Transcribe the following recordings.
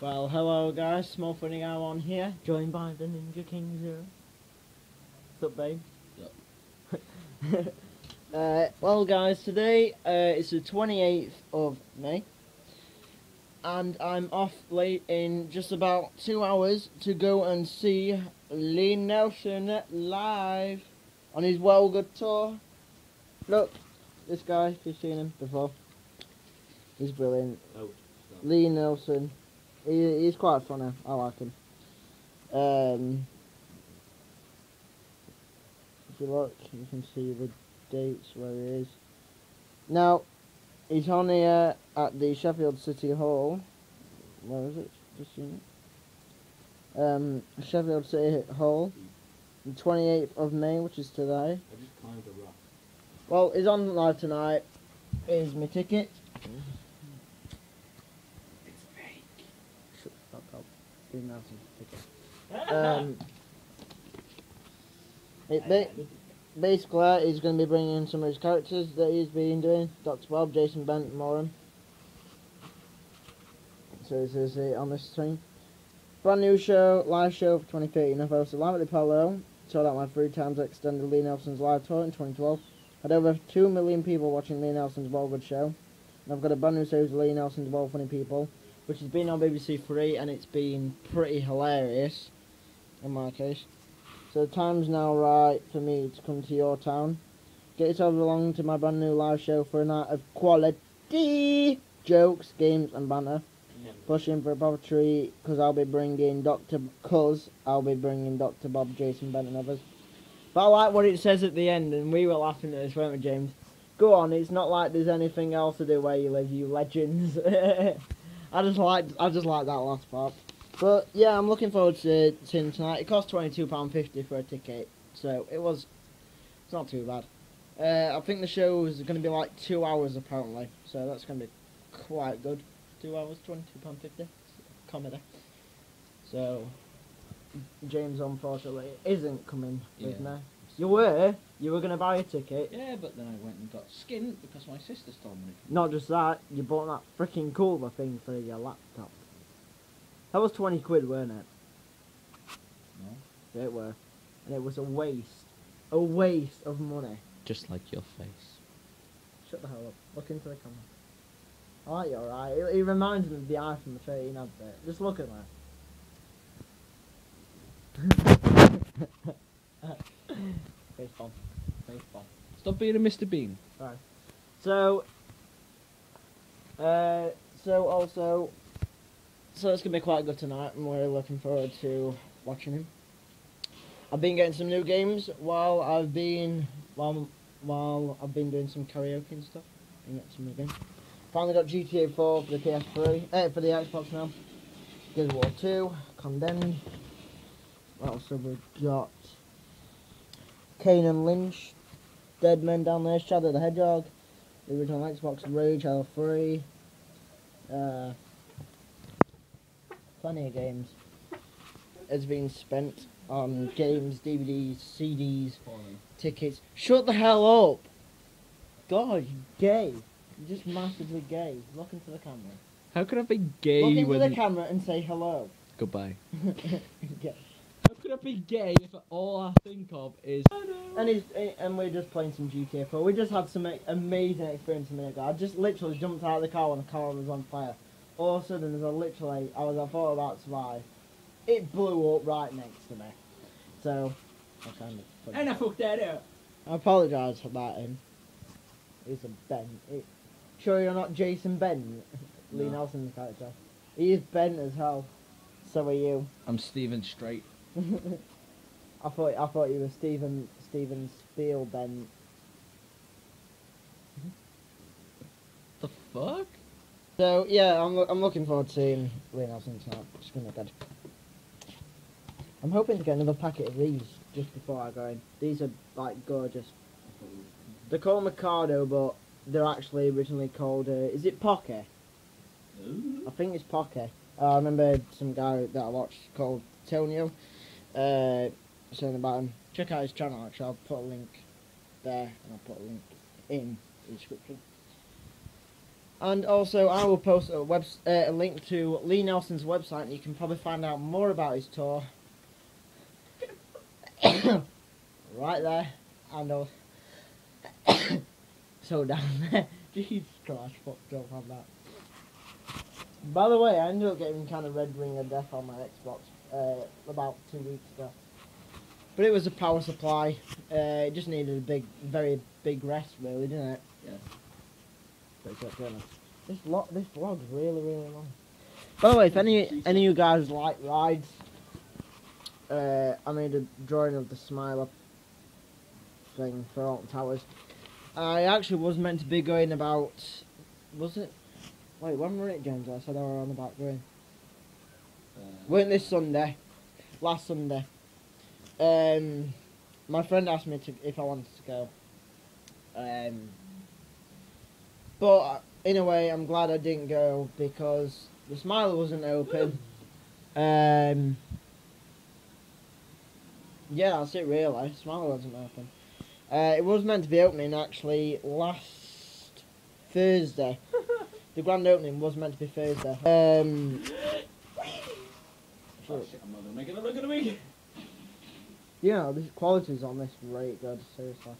Well, hello guys, Small Funny Guy on here, joined by the Ninja King Zero. What's up, babe? Yep. uh, well, guys, today uh, it's the 28th of May, and I'm off late in just about two hours to go and see Lee Nelson live on his Well Good tour. Look, this guy, if you've seen him before, he's brilliant. Oh, Lee Nelson. He, he's quite funny. I like him. Um, if you look, you can see the dates where he is. Now, he's on here at the Sheffield City Hall. Where is it? Just seen it. Um, Sheffield City Hall, the 28th of May, which is today. I just climbed a rock. Well, he's on live tonight. Here's my ticket. 3,000. Okay. Um, it ba- basically, uh, he's going to be bringing in some of his characters that he's been doing. Dr. Bob, Jason Bent, Moran. So this is it on this thing. Brand new show, live show for 2013. I've hosted live at the Apollo. Sold out my three times extended Lee Nelson's live tour in 2012. Had over 2 million people watching Lee Nelson's Ball Show. And I've got a brand new series of Lee Nelson's Well Funny People which has been on BBC Three and it's been pretty hilarious in my case. So the time's now right for me to come to your town. Get yourself along to my brand new live show for a night of quality jokes, games, and banter. Pushing for a proper treat because I'll be bringing Dr. Cuz, I'll be bringing Dr. Bob, Jason Bent, and others. But I like what it says at the end, and we were laughing at this, weren't we, James? Go on, it's not like there's anything else to do where you live, you legends. I just like I just like that last part. But yeah, I'm looking forward to seeing tonight. It cost twenty two pound fifty for a ticket, so it was it's not too bad. Uh, I think the show is going to be like two hours apparently, so that's going to be quite good. Two hours, twenty two pound fifty, comedy. So James unfortunately isn't coming with Yeah. me. You were, you were going to buy a ticket. Yeah, but then I went and got skint because my sister stole money. Not just that, you bought that freaking cooler thing for your laptop. That was 20 quid, weren't it? No. Yeah, it were. And it was a waste. A waste of money. Just like your face. Shut the hell up. Look into the camera. I like your eye. It, it reminds me of the iPhone 13 advert. Just look at that. Face bomb. Face bomb. Stop being a Mr. Bean. So, uh, so also, so it's gonna be quite good tonight, and we're looking forward to watching him. I've been getting some new games while I've been while while I've been doing some karaoke and stuff. Been getting some new games. Finally got GTA 4 for the PS3, eh, for the Xbox now. Guild War 2, Condemned. What else have we got? Kane and Lynch, Dead Men down there, Shadow the Hedgehog, the original Xbox Rage Hell 3. Uh, plenty of games has been spent on games, DVDs, CDs, tickets. Shut the hell up! God, you're gay. You're just massively gay. Look into the camera. How could I be gay Look into when... the camera and say hello. Goodbye. Yeah. How could I be gay if all I think of is... And he's, and we're just playing some GTA 4. We just had some amazing experience a minute ago. I just literally jumped out of the car when the car was on fire. All of a sudden, there's a literally, I was I thought about to survive. It blew up right next to me. So, I kind of. funny. And I fucked that up. I apologise for that. Him. He's a Ben. It, sure you're not Jason Ben, Lee No. Nelson's character. He is Ben as hell. So are you. I'm Steven Straight. I thought I thought you were Stephen Stephen Spielben. The fuck? So yeah, I'm I'm looking forward to seeing tonight. It's gonna be. I'm hoping to get another packet of these just before I go in. These are like gorgeous. They're called Mikado, but they're actually originally called. Uh, is it Pocky? I think it's Pocky. Uh, I remember some guy that I watched called Tonio uh, about him. Check out his channel. Actually, I'll put a link there, and I'll put a link in the description. And also, I will post a, web, uh, a link to Lee Nelson's website, and you can probably find out more about his tour. right there, and also so down there. Jesus Christ, fucked up on that. By the way, I ended up getting kind of red ring of death on my Xbox uh, about two weeks ago. But it was a power supply. Uh, it just needed a big, very big rest, really, didn't it? Yeah. Pretty quick, didn't? This lo- this vlog's really, really long. By the way, if any any of you guys like rides, uh, I made a drawing of the Smiler thing for Alton Towers. I actually was meant to be going about, was it? Wait, when were it, James? I said I were on about going. Weren't this Sunday? Last Sunday. Um, my friend asked me to if I wanted to go. Um, but in a way, I'm glad I didn't go because the Smiler wasn't open. Um, yeah, that's it really. The Smiler wasn't open. Uh, it was meant to be opening actually last Thursday. the grand opening was meant to be Thursday. Um, oh shit, I'm not gonna make it. Look at me. you know, the quality's on this great good. Seriously,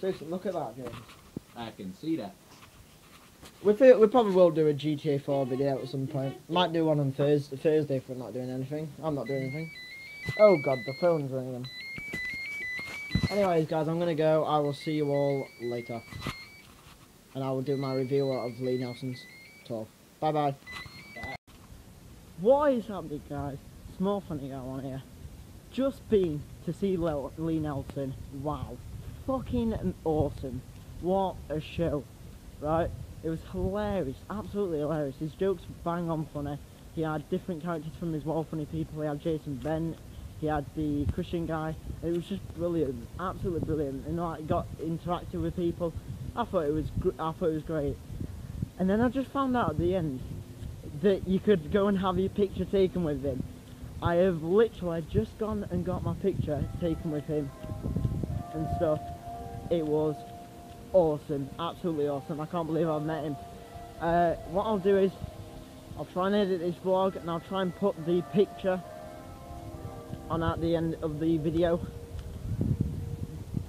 seriously, look at that, James. I can see that. We feel, we probably will do a GTA 4 video at some point. Might do one on Thursday, Thursday if we're not doing anything. I'm not doing anything. Oh god, the phone's ringing. Anyways, guys, I'm gonna go. I will see you all later. And I will do my review of Lee Nelson's tour. Bye bye. What is happening, guys? Small funny guy on here. Just been to see Lee Nelson. Wow. Fucking awesome. What a show. Right? It was hilarious. Absolutely hilarious. His jokes were bang on funny. He had different characters from his Well Funny people. He had Jason Bent. He had the Christian guy. It was just brilliant. Absolutely brilliant. And like got interactive with people. I thought it was I thought it was great. And then I just found out at the end that you could go and have your picture taken with him. I have literally just gone and got my picture taken with him and stuff. It was awesome, absolutely awesome. I can't believe I've met him. Uh, what I'll do is I'll try and edit this vlog and I'll try and put the picture on at the end of the video.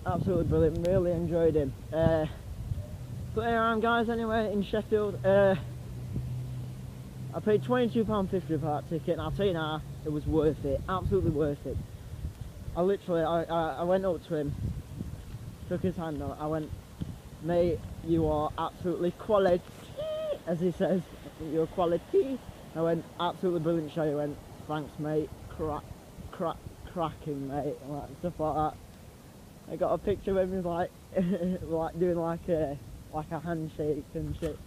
Absolutely brilliant, really enjoyed him. Uh, but here I am guys anyway in Sheffield. Uh, I paid £22.50 for that ticket and I'll tell you now, it was worth it, absolutely worth it. I literally, I, I, I went up to him, took his hand out, I went, mate, you are absolutely quality, as he says, you're quality. I went, absolutely brilliant show, he went, thanks mate, crack, crack, cracking mate, and like, stuff like that. I got a picture of him like, like doing like a, like a handshake and shit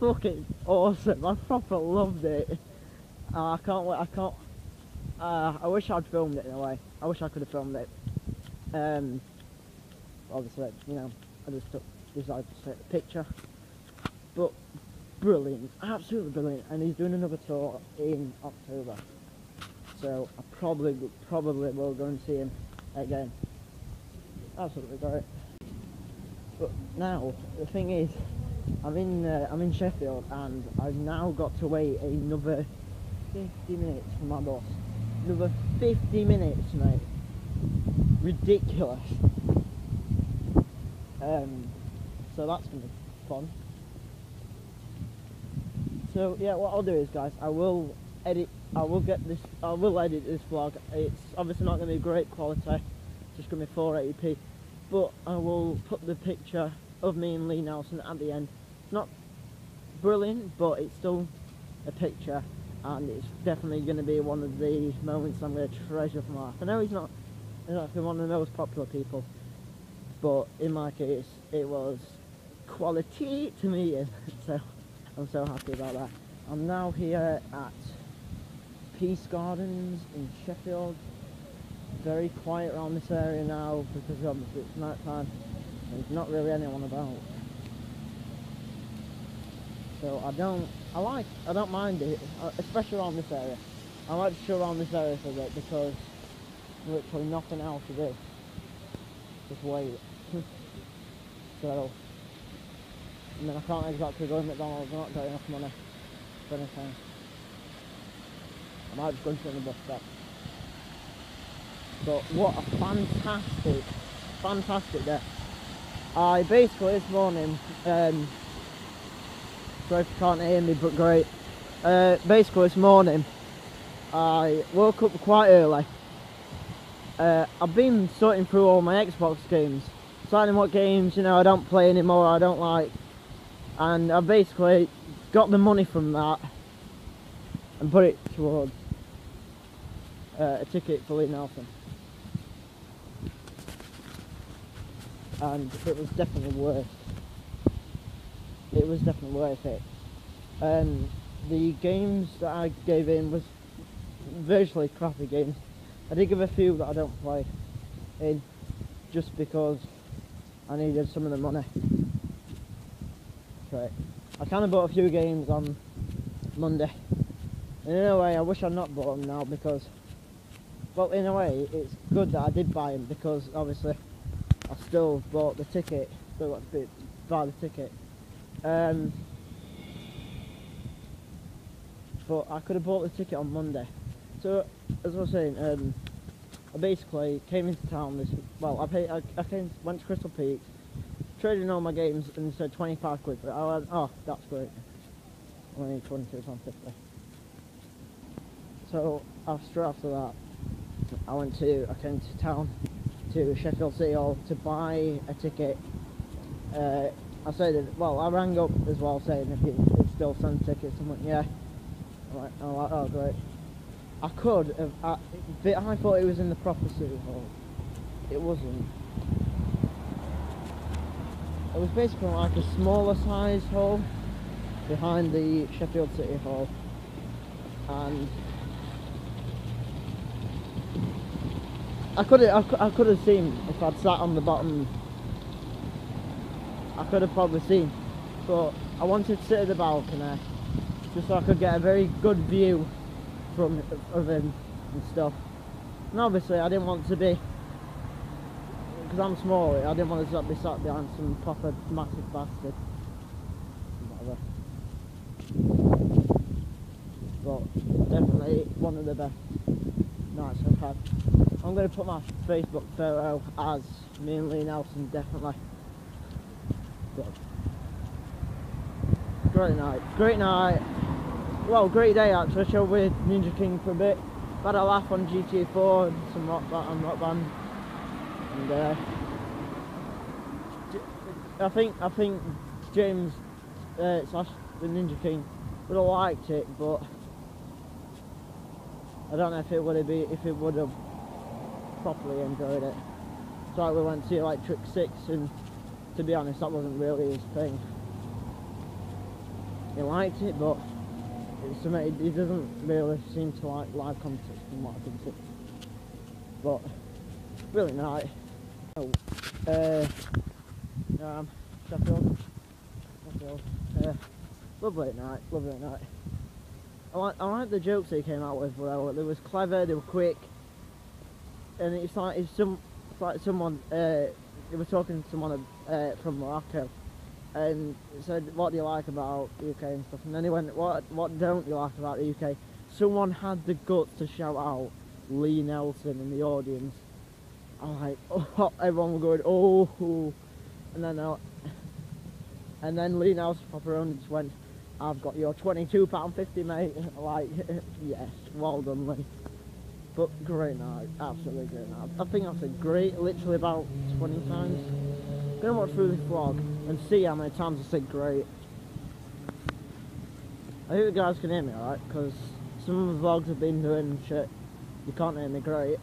fucking awesome. I proper loved it. I can't wait. I can't. Uh, I wish I'd filmed it in a way. I wish I could have filmed it. Um, obviously, you know, I just took decided to take the picture. But brilliant, absolutely brilliant. And he's doing another tour in October, so I probably probably will go and see him again. Absolutely great. But now the thing is, I'm in uh, I'm in Sheffield and I've now got to wait another 50 minutes for my boss. Another 50 minutes, mate. Ridiculous. Um, so that's gonna be fun. So yeah, what I'll do is, guys, I will edit. I will get this. I will edit this vlog. It's obviously not gonna be great quality. It's just gonna be 480p. But I will put the picture of me and Lee Nelson at the end. It's not brilliant, but it's still a picture, and it's definitely going to be one of the moments I'm going to treasure for my life. I know he's not exactly one of the most popular people, but in my case, it was quality to meet him, so I'm so happy about that. I'm now here at Peace Gardens in Sheffield. Very quiet around this area now because obviously it's night time. There's not really anyone about. So I don't, I like, I don't mind it, uh, especially around this area. I like to chill around this area for a bit because literally nothing else to do. Just wait. so, And then I can't exactly go to McDonald's, I've not got enough money for anything. I might just go to the bus stop. But what a fantastic, fantastic day. I basically this morning, um, sorry if you can't hear me, but great. Uh, basically this morning, I woke up quite early. Uh, I've been sorting through all my Xbox games, deciding what games you know I don't play anymore, I don't like, and I basically got the money from that and put it towards uh, a ticket for Lee Nelson. And it was definitely worth. It was definitely worth it. Um, the games that I gave in was virtually crappy games. I did give a few that I don't play in, just because I needed some of the money. Okay. I kind of bought a few games on Monday. And in a way, I wish I'd not bought them now because, well, in a way, it's good that I did buy them because obviously I still bought the ticket, still got to buy the ticket. Um, but I could have bought the ticket on Monday. So, as I was saying, um, I basically came into town this, well, I, paid, I, I came, went to Crystal Peaks, traded all my games and said 25 quid it. I went, oh, that's great. Only 22 pound 50. So after after that, I went to I came to town to Sheffield City Hall to buy a ticket. Uh, I said, well, I rang up as well saying if if still send tickets. I'm like, yeah. I'm like, I'm like, oh great. I could have. I, I thought it was in the proper City Hall. It wasn't. It was basically like a smaller size hall behind the Sheffield City Hall, and I could have I, could have seen if I'd sat on the bottom. I could have probably seen, but I wanted to sit at the balcony just so I could get a very good view from of him and stuff. And obviously, I didn't want to be because I'm small. I didn't want to be sat behind some proper massive bastard. Whatever. But definitely one of the best nights I've had. I'm going to put my Facebook photo as me and Lee Nelson, definitely. Great night, great night. Well, great day actually. Showed with Ninja King for a bit. Had a laugh on GTA 4 and some rock band, rock band. And uh, I think I think James uh, slash the Ninja King would have liked it, but I don't know if it would have been if it would have properly enjoyed it. So we went to Electric Six, and to be honest, that wasn't really his thing. He liked it, but it's, he doesn't really seem to like live concerts from what I can see. But really nice. Oh, uh, um, Sheffield, Sheffield. Uh, lovely night, lovely night. I like, I like the jokes they came out with. Well, they was clever, they were quick, and it's like it's some, it's like someone. Uh, they were talking to someone uh, from Morocco, and said, "What do you like about the UK and stuff?" And then he went, "What What don't you like about the UK?" Someone had the guts to shout out Lee Nelson in the audience. I'm like, oh, everyone was going, "Oh," and then, uh, and then Lee Nelson proper just went, I've got your £22.50 mate. Like, yes, well done Lee. But great night, absolutely great night. I think I've said great literally about 20 times. Gonna watch through this vlog and see how many times I said great. I hope you guys can hear me alright, because some of the vlogs I've been doing shit. You can't hear me great.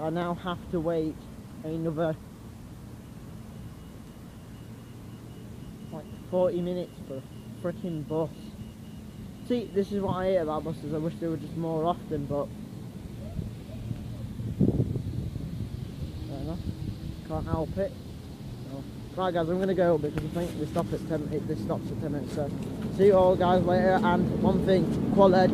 I now have to wait another 40 minutes for a freaking bus. See, this is what I hate about buses. I wish they were just more often, but fair enough. Can't help it. So, right, guys, I'm gonna go because I think we stop at 10. This stops at 10 minutes. So, see you all guys later. And one thing, quality.